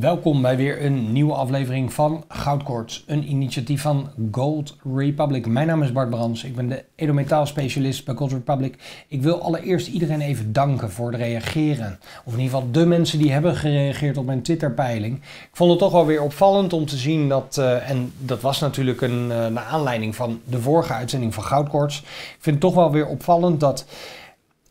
Welkom bij weer een nieuwe aflevering van Goudkoorts, een initiatief van Gold Republic. Mijn naam is Bart Brands, ik ben de edelmetaalspecialist bij Gold Republic. Ik wil allereerst iedereen even danken voor het reageren. Of in ieder geval de mensen die hebben gereageerd op mijn Twitter-peiling. Ik vond het toch wel weer opvallend om te zien dat, uh, en dat was natuurlijk een uh, naar aanleiding van de vorige uitzending van Goudkoorts. Ik vind het toch wel weer opvallend dat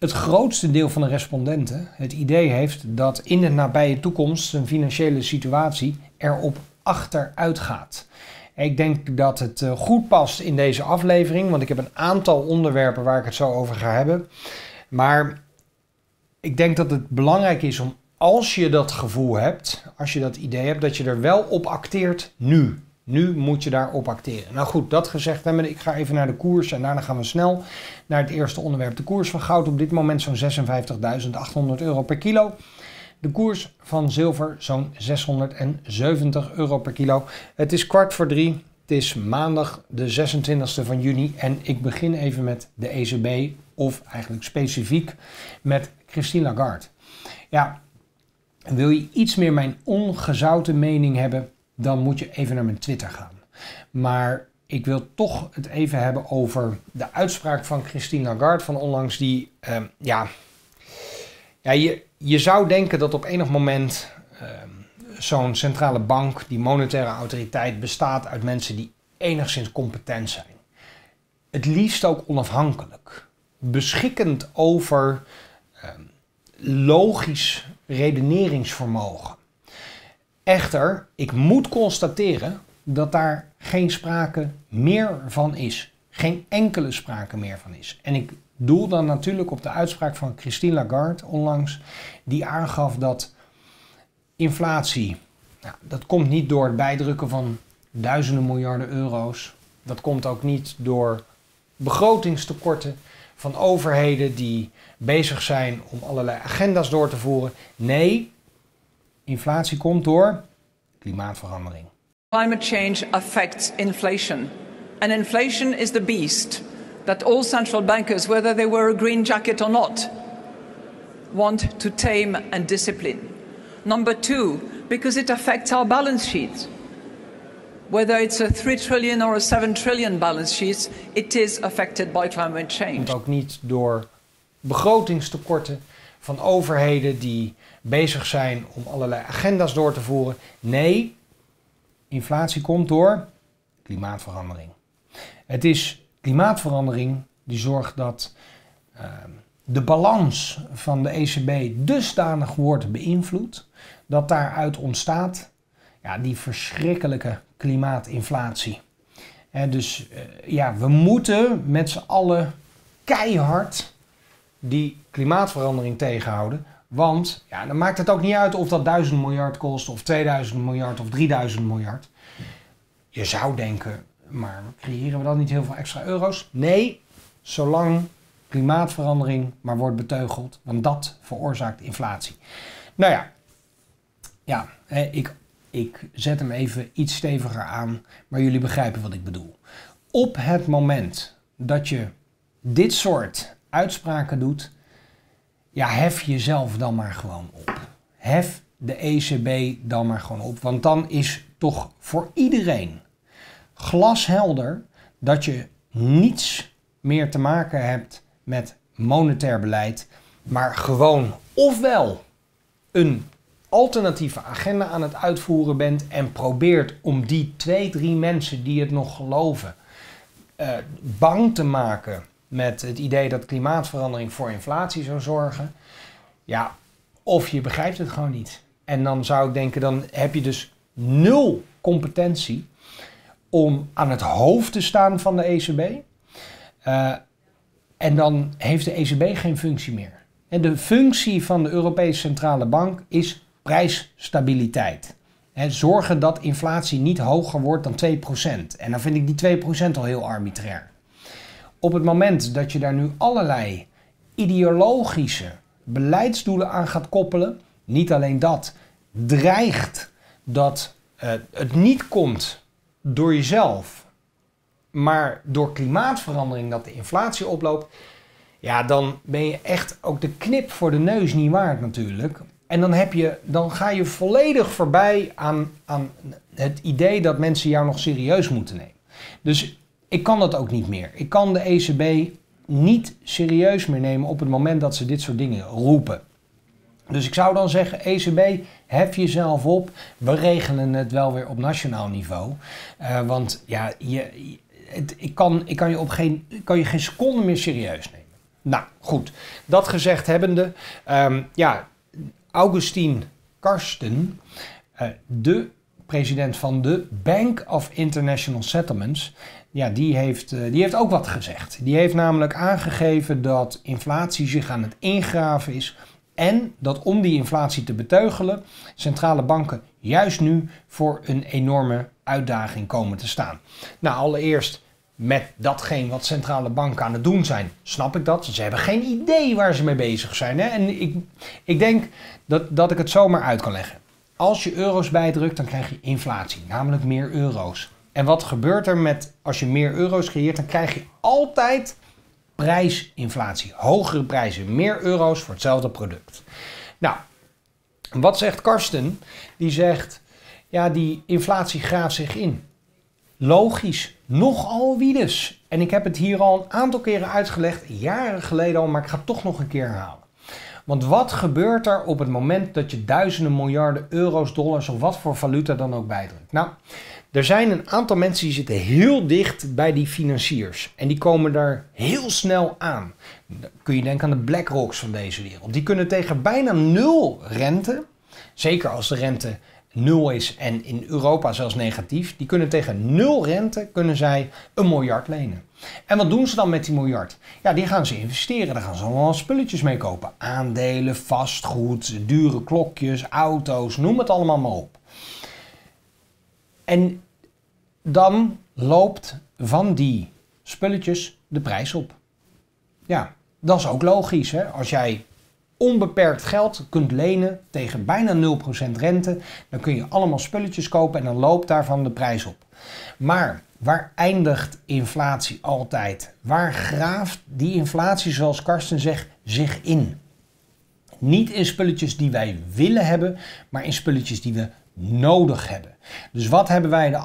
het grootste deel van de respondenten het idee heeft dat in de nabije toekomst een financiële situatie erop achteruit gaat. Ik denk dat het eh, goed past in deze aflevering, want ik heb een aantal onderwerpen waar ik het zo over ga hebben. Maar ik denk dat het belangrijk is om, als je dat gevoel hebt, als je dat idee hebt, dat je er wel op acteert nu. Nu moet je daarop acteren. Nou goed, dat gezegd hebben, ik ga even naar de koers en daarna gaan we snel naar het eerste onderwerp. De koers van goud op dit moment zo'n 56.800 euro per kilo. De koers van zilver zo'n 670 euro per kilo. Het is kwart voor drie. Het is maandag de 26e van juni en ik begin even met de ECB of eigenlijk specifiek met Christine Lagarde. Ja, wil je iets meer mijn ongezouten mening hebben, dan moet je even naar mijn Twitter gaan. Maar ik wil toch het even hebben over de uitspraak van Christine Lagarde van onlangs. Die, uh, ja, ja je, je zou denken dat op enig moment uh, zo'n centrale bank, die monetaire autoriteit, bestaat uit mensen die enigszins competent zijn. Het liefst ook onafhankelijk. Beschikkend over uh, logisch redeneringsvermogen. Echter, ik moet constateren dat daar geen sprake meer van is. Geen enkele sprake meer van is. En ik doel dan natuurlijk op de uitspraak van Christine Lagarde onlangs, die aangaf dat inflatie, nou, dat komt niet door het bijdrukken van duizenden miljarden euro's. Dat komt ook niet door begrotingstekorten van overheden die bezig zijn om allerlei agenda's door te voeren. Nee, inflatie komt door klimaatverandering. Climate change affects inflation. And inflation is the beast that all central bankers, whether they wear a green jacket or not, want to tame and discipline. Number two, because it affects our balance sheet. Whether it's a 3 trillion or a 7 trillion balance sheet, it is affected by climate change. Ook niet door begrotingstekorten van overheden die bezig zijn om allerlei agenda's door te voeren. Nee, Inflatie komt door klimaatverandering. Het is klimaatverandering die zorgt dat uh, de balans van de ECB dusdanig wordt beïnvloed dat daaruit ontstaat ja, die verschrikkelijke klimaatinflatie. En dus uh, ja, we moeten met z'n allen keihard die klimaatverandering tegenhouden. Want ja, dan maakt het ook niet uit of dat 1000 miljard kost, of 2000 miljard, of 3000 miljard. Je zou denken, maar creëren we dan niet heel veel extra euro's? Nee, zolang klimaatverandering maar wordt beteugeld, want dat veroorzaakt inflatie. Nou ja, ja ik, ik zet hem even iets steviger aan, maar jullie begrijpen wat ik bedoel. Op het moment dat je dit soort uitspraken doet, ja, hef jezelf dan maar gewoon op. Hef de ECB dan maar gewoon op. Want dan is toch voor iedereen glashelder dat je niets meer te maken hebt met monetair beleid, maar gewoon ofwel een alternatieve agenda aan het uitvoeren bent en probeert om die twee, drie mensen die het nog geloven uh, bang te maken met het idee dat klimaatverandering voor inflatie zou zorgen. Ja, of je begrijpt het gewoon niet. En dan zou ik denken, dan heb je dus nul competentie om aan het hoofd te staan van de ECB. Eh, en dan heeft de ECB geen functie meer. En de functie van de Europese Centrale Bank is prijsstabiliteit. En zorgen dat inflatie niet hoger wordt dan 2%. En dan vind ik die 2% al heel arbitrair. Op het moment dat je daar nu allerlei ideologische beleidsdoelen aan gaat koppelen, niet alleen dat, dreigt dat uh, het niet komt door jezelf, maar door klimaatverandering dat de inflatie oploopt, ja, dan ben je echt ook de knip voor de neus niet waard natuurlijk. En dan, heb je, dan ga je volledig voorbij aan, aan het idee dat mensen jou nog serieus moeten nemen. Dus ik kan dat ook niet meer. Ik kan de ECB niet serieus meer nemen op het moment dat ze dit soort dingen roepen. Dus ik zou dan zeggen, ECB, hef jezelf op. We regelen het wel weer op nationaal niveau. Uh, want ja, je, het, ik, kan, ik kan je op geen, kan je geen seconde meer serieus nemen. Nou, goed. Dat gezegd hebbende, um, ja, Augustine Karsten, uh, de president van de Bank of International Settlements, ja, die heeft, uh, die heeft ook wat gezegd. Die heeft namelijk aangegeven dat inflatie zich aan het ingraven is en dat om die inflatie te beteugelen, centrale banken juist nu voor een enorme uitdaging komen te staan. Nou, allereerst met datgene wat centrale banken aan het doen zijn, snap ik dat. Ze hebben geen idee waar ze mee bezig zijn. Hè? En ik, ik denk dat, dat ik het zomaar uit kan leggen. Als je euro's bijdrukt, dan krijg je inflatie, namelijk meer euro's. En wat gebeurt er met als je meer euro's creëert? Dan krijg je altijd prijsinflatie. Hogere prijzen, meer euro's voor hetzelfde product. Nou, wat zegt Karsten? Die zegt, ja, die inflatie graaft zich in. Logisch, nogal wie dus. En ik heb het hier al een aantal keren uitgelegd, jaren geleden al, maar ik ga het toch nog een keer herhalen. Want wat gebeurt er op het moment dat je duizenden miljarden euro's, dollars of wat voor valuta dan ook bijdrukt? Nou, er zijn een aantal mensen die zitten heel dicht bij die financiers. En die komen daar heel snel aan. Dan kun je denken aan de BlackRocks van deze wereld. Die kunnen tegen bijna nul rente, zeker als de rente nul is en in Europa zelfs negatief, die kunnen tegen nul rente kunnen zij een miljard lenen. En wat doen ze dan met die miljard? Ja, die gaan ze investeren. Daar gaan ze allemaal spulletjes mee kopen. Aandelen, vastgoed, dure klokjes, auto's, noem het allemaal maar op. En dan loopt van die spulletjes de prijs op. Ja, dat is ook logisch. Hè? Als jij onbeperkt geld kunt lenen tegen bijna 0% rente, dan kun je allemaal spulletjes kopen en dan loopt daarvan de prijs op. Maar waar eindigt inflatie altijd? Waar graaft die inflatie, zoals Karsten zegt, zich in? Niet in spulletjes die wij willen hebben, maar in spulletjes die we nodig hebben. Dus wat hebben wij de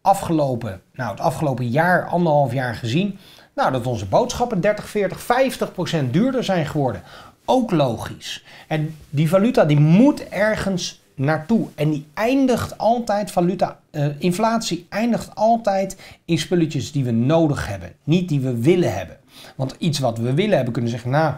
afgelopen, nou, het afgelopen jaar, anderhalf jaar gezien? Nou, dat onze boodschappen 30, 40, 50 procent duurder zijn geworden. Ook logisch. En die valuta die moet ergens naartoe. En die eindigt altijd, valuta, uh, inflatie eindigt altijd in spulletjes die we nodig hebben. Niet die we willen hebben. Want iets wat we willen hebben, kunnen zeggen, nou,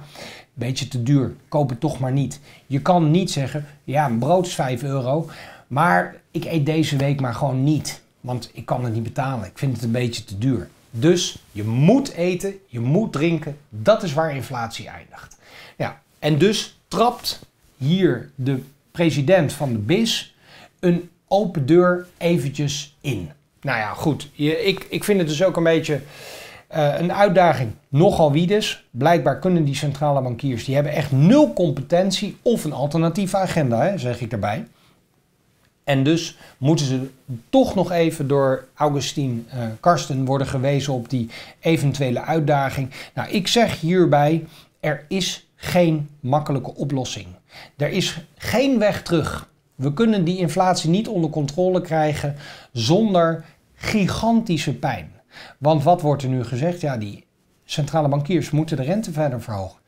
beetje te duur, koop het toch maar niet. Je kan niet zeggen, ja, een brood is 5 euro, maar ik eet deze week maar gewoon niet. Want ik kan het niet betalen. Ik vind het een beetje te duur. Dus je moet eten, je moet drinken. Dat is waar inflatie eindigt. Ja, en dus trapt hier de president van de BIS een open deur eventjes in. Nou ja, goed. Ik, ik vind het dus ook een beetje uh, een uitdaging. Nogal wie dus. Blijkbaar kunnen die centrale bankiers, die hebben echt nul competentie of een alternatieve agenda, hè, zeg ik erbij. En dus moeten ze toch nog even door Augustine uh, Karsten worden gewezen op die eventuele uitdaging. Nou, ik zeg hierbij, er is geen makkelijke oplossing. Er is geen weg terug. We kunnen die inflatie niet onder controle krijgen zonder gigantische pijn. Want wat wordt er nu gezegd? Ja, die centrale bankiers moeten de rente verder verhogen.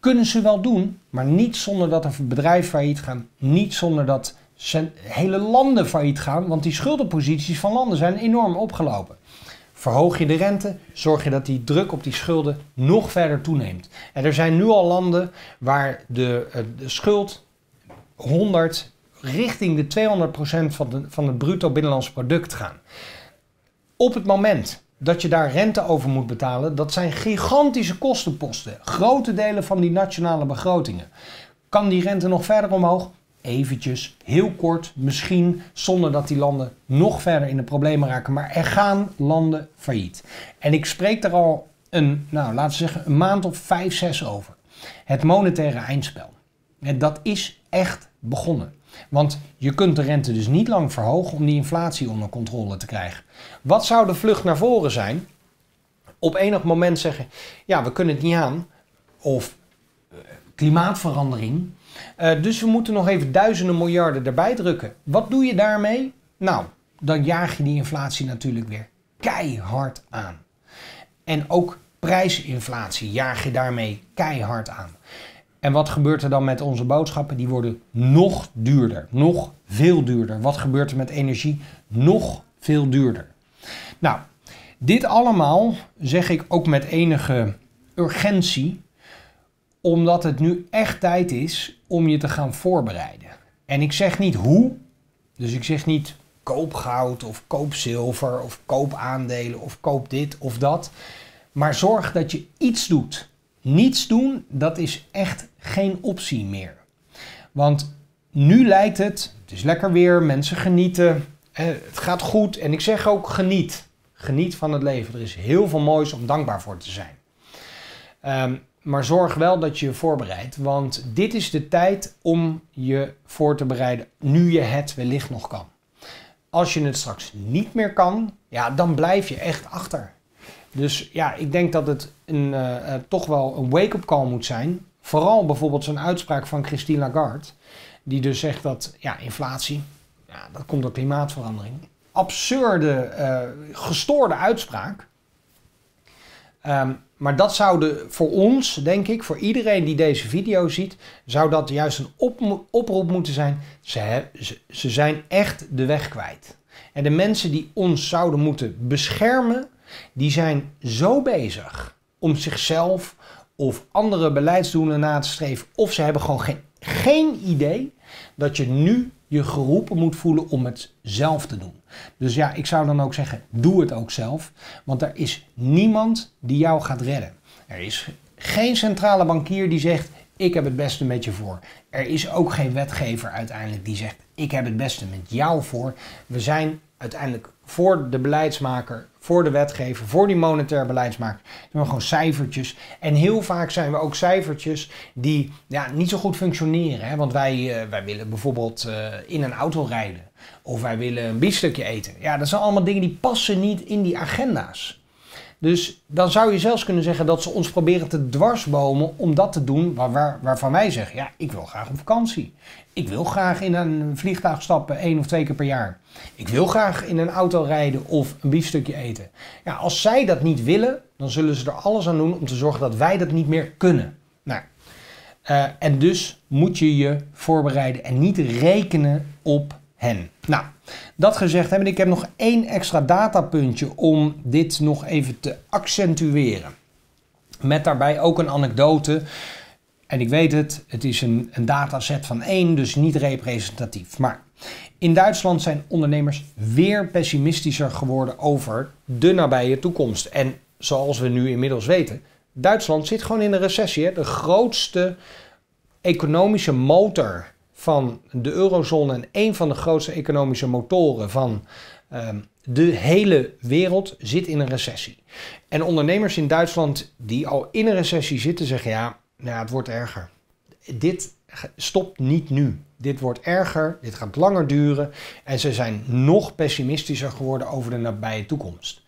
Kunnen ze wel doen, maar niet zonder dat een bedrijf failliet gaat. Niet zonder dat hele landen failliet gaan, want die schuldenposities van landen zijn enorm opgelopen. Verhoog je de rente, zorg je dat die druk op die schulden nog verder toeneemt. En er zijn nu al landen waar de, eh, de schuld 100 richting de 200% van, de, van het bruto binnenlands product gaan. Op het moment dat je daar rente over moet betalen, dat zijn gigantische kostenposten. Grote delen van die nationale begrotingen. Kan die rente nog verder omhoog? Eventjes, heel kort, misschien zonder dat die landen nog verder in de problemen raken. Maar er gaan landen failliet. En ik spreek er al een, nou laten we zeggen, een maand of vijf, zes over. Het monetaire eindspel. Dat is echt begonnen. Want je kunt de rente dus niet lang verhogen om die inflatie onder controle te krijgen. Wat zou de vlucht naar voren zijn? Op enig moment zeggen, ja, we kunnen het niet aan. Of eh, klimaatverandering Uh, dus we moeten nog even duizenden miljarden erbij drukken. Wat doe je daarmee? Nou, dan jaag je die inflatie natuurlijk weer keihard aan. En ook prijsinflatie jaag je daarmee keihard aan. En wat gebeurt er dan met onze boodschappen? Die worden nog duurder, nog veel duurder. Wat gebeurt er met energie? Nog veel duurder. Nou, dit allemaal zeg ik ook met enige urgentie, omdat het nu echt tijd is om je te gaan voorbereiden. En ik zeg niet hoe, dus ik zeg niet koop goud of koop zilver of koop aandelen of koop dit of dat. Maar zorg dat je iets doet. Niets doen, dat is echt geen optie meer. Want nu lijkt het, het is lekker weer, mensen genieten, het gaat goed. En ik zeg ook geniet. Geniet van het leven. Er is heel veel moois om dankbaar voor te zijn. Um, maar zorg wel dat je je voorbereidt, want dit is de tijd om je voor te bereiden nu je het wellicht nog kan. Als je het straks niet meer kan, ja, dan blijf je echt achter. Dus ja, ik denk dat het een, uh, uh, toch wel een wake-up call moet zijn. Vooral bijvoorbeeld zo'n uitspraak van Christine Lagarde, die dus zegt dat ja, inflatie, ja, dat komt door klimaatverandering. Absurde, uh, gestoorde uitspraak. Um, maar dat zou voor ons, denk ik, voor iedereen die deze video ziet, zou dat juist een op, oproep moeten zijn. Ze, ze zijn echt de weg kwijt. En de mensen die ons zouden moeten beschermen, die zijn zo bezig om zichzelf of andere beleidsdoelen na te streven. Of ze hebben gewoon geen, geen idee dat je nu je geroepen moet voelen om het zelf te doen. Dus ja, ik zou dan ook zeggen, doe het ook zelf. Want er is niemand die jou gaat redden. Er is geen centrale bankier die zegt, ik heb het beste met je voor. Er is ook geen wetgever uiteindelijk die zegt, ik heb het beste met jou voor. We zijn uiteindelijk voor de beleidsmaker, voor de wetgever, voor die monetair beleidsmaker. Doen we gewoon cijfertjes. En heel vaak zijn we ook cijfertjes die ja, niet zo goed functioneren. Hè? Want wij, uh, wij willen bijvoorbeeld uh, in een auto rijden. Of wij willen een biefstukje eten. Ja, dat zijn allemaal dingen die passen niet in die agenda's. Dus dan zou je zelfs kunnen zeggen dat ze ons proberen te dwarsbomen om dat te doen waar, waar, waarvan wij zeggen, ja, ik wil graag op vakantie. Ik wil graag in een vliegtuig stappen één of twee keer per jaar. Ik wil graag in een auto rijden of een biefstukje eten. Ja, als zij dat niet willen, dan zullen ze er alles aan doen om te zorgen dat wij dat niet meer kunnen. Nou, uh, en dus moet je je voorbereiden en niet rekenen op Nou, dat gezegd hebben, ik heb nog één extra datapuntje om dit nog even te accentueren. Met daarbij ook een anekdote. En ik weet het, het is een, een dataset van één, dus niet representatief. Maar in Duitsland zijn ondernemers weer pessimistischer geworden over de nabije toekomst. En zoals we nu inmiddels weten, Duitsland zit gewoon in een recessie. De grootste economische motor van de eurozone en een van de grootste economische motoren van um, de hele wereld zit in een recessie. En ondernemers in Duitsland die al in een recessie zitten zeggen ja, nou, het wordt erger. Dit stopt niet nu. Dit wordt erger, dit gaat langer duren en ze zijn nog pessimistischer geworden over de nabije toekomst.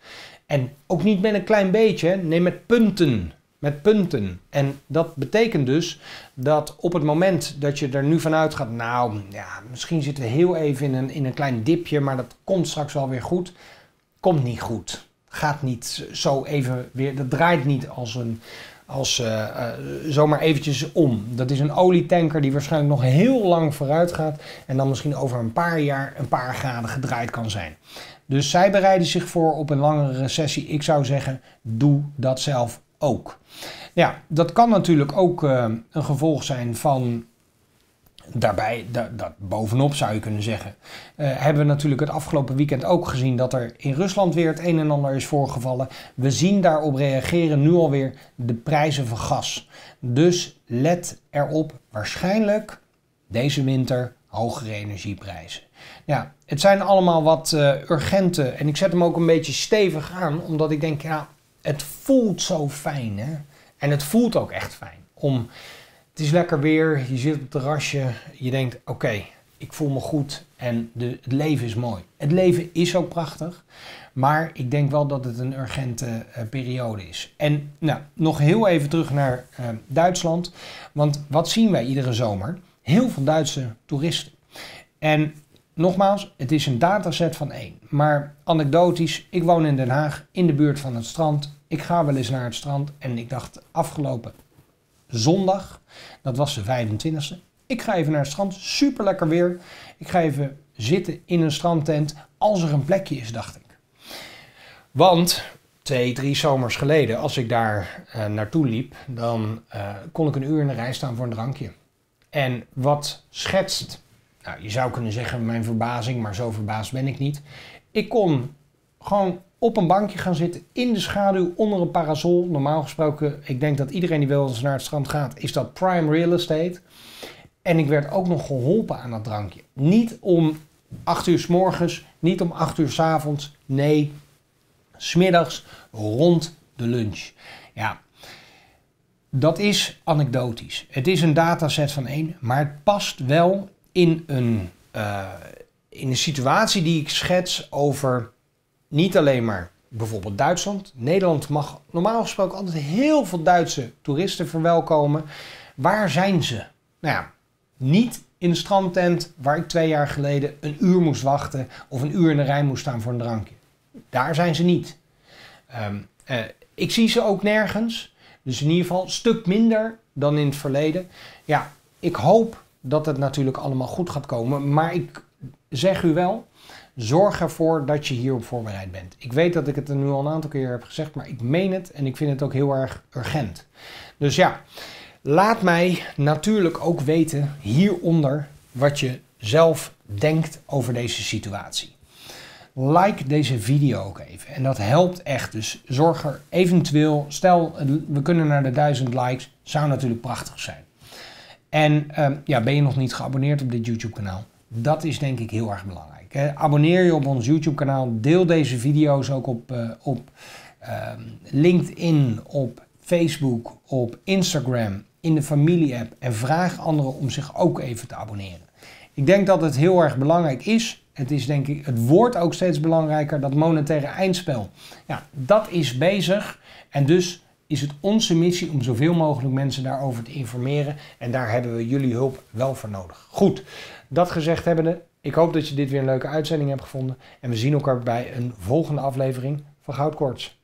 En ook niet met een klein beetje, nee met punten met punten. En dat betekent dus dat op het moment dat je er nu vanuit gaat, nou ja, misschien zitten we heel even in een, in een klein dipje, maar dat komt straks wel weer goed. Komt niet goed. Gaat niet zo even weer, dat draait niet als een, als uh, uh, zomaar eventjes om. Dat is een olietanker die waarschijnlijk nog heel lang vooruit gaat en dan misschien over een paar jaar een paar graden gedraaid kan zijn. Dus zij bereiden zich voor op een langere recessie. Ik zou zeggen, doe dat zelf ook. Ja, dat kan natuurlijk ook uh, een gevolg zijn van daarbij, dat, bovenop zou je kunnen zeggen, uh, hebben we natuurlijk het afgelopen weekend ook gezien dat er in Rusland weer het een en ander is voorgevallen. We zien daarop reageren nu alweer de prijzen van gas. Dus let erop, waarschijnlijk deze winter hogere energieprijzen. Ja, het zijn allemaal wat uh, urgente en ik zet hem ook een beetje stevig aan, omdat ik denk, ja, het voelt zo fijn. Hè? En het voelt ook echt fijn. Om, het is lekker weer, je zit op het terrasje, je denkt: oké, ik voel me goed en de, het leven is mooi. Het leven is ook prachtig, maar ik denk wel dat het een urgente uh, periode is. En nou, nog heel even terug naar uh, Duitsland. Want wat zien wij iedere zomer? Heel veel Duitse toeristen. En nogmaals, het is een dataset van één. Maar anekdotisch, ik woon in Den Haag, in de buurt van het strand. Ik ga wel eens naar het strand en ik dacht afgelopen zondag, dat was de 25e, ik ga even naar het strand, super lekker weer. Ik ga even zitten in een strandtent als er een plekje is, dacht ik. Want twee, drie zomers geleden, als ik daar uh, naartoe liep, dan uh, kon ik een uur in de rij staan voor een drankje. En wat schetst, nou, je zou kunnen zeggen mijn verbazing, maar zo verbaasd ben ik niet. Ik kon gewoon op een bankje gaan zitten in de schaduw onder een parasol. Normaal gesproken, ik denk dat iedereen die wel eens naar het strand gaat, is dat prime real estate. En ik werd ook nog geholpen aan dat drankje. Niet om 8 uur s morgens, niet om 8 uur s avonds. Nee, smiddags rond de lunch. Ja, dat is anekdotisch. Het is een dataset van één, maar het past wel in een, uh, in een situatie die ik schets over niet alleen maar bijvoorbeeld Duitsland. Nederland mag normaal gesproken altijd heel veel Duitse toeristen verwelkomen. Waar zijn ze? Nou ja, niet in de strandtent waar ik twee jaar geleden een uur moest wachten of een uur in de rij moest staan voor een drankje. Daar zijn ze niet. Um, uh, ik zie ze ook nergens. Dus in ieder geval een stuk minder dan in het verleden. Ja, ik hoop dat het natuurlijk allemaal goed gaat komen. Maar ik zeg u wel, zorg ervoor dat je hierop voorbereid bent. Ik weet dat ik het er nu al een aantal keer heb gezegd, maar ik meen het en ik vind het ook heel erg urgent. Dus ja, laat mij natuurlijk ook weten hieronder wat je zelf denkt over deze situatie. Like deze video ook even. En dat helpt echt. Dus zorg er eventueel, stel we kunnen naar de 1000 likes, zou natuurlijk prachtig zijn. En uh, ja, ben je nog niet geabonneerd op dit YouTube kanaal? Dat is denk ik heel erg belangrijk. Abonneer je op ons YouTube kanaal. Deel deze video's ook op, uh, op uh, LinkedIn, op Facebook, op Instagram, in de familie-app. En vraag anderen om zich ook even te abonneren. Ik denk dat het heel erg belangrijk is. Het is denk ik, het wordt ook steeds belangrijker, dat monetaire eindspel. Ja, dat is bezig. En dus is het onze missie om zoveel mogelijk mensen daarover te informeren. En daar hebben we jullie hulp wel voor nodig. Goed, dat gezegd hebbende, ik hoop dat je dit weer een leuke uitzending hebt gevonden. En we zien elkaar bij een volgende aflevering van Goudkoorts.